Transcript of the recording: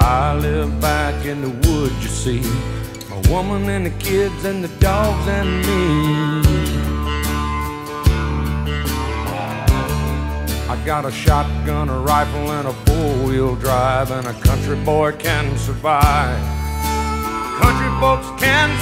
I live back in the woods, you see. My woman and the kids and the dogs and me. I got a shotgun, a rifle, and a four-wheel drive, and a country boy can survive. Country folks can.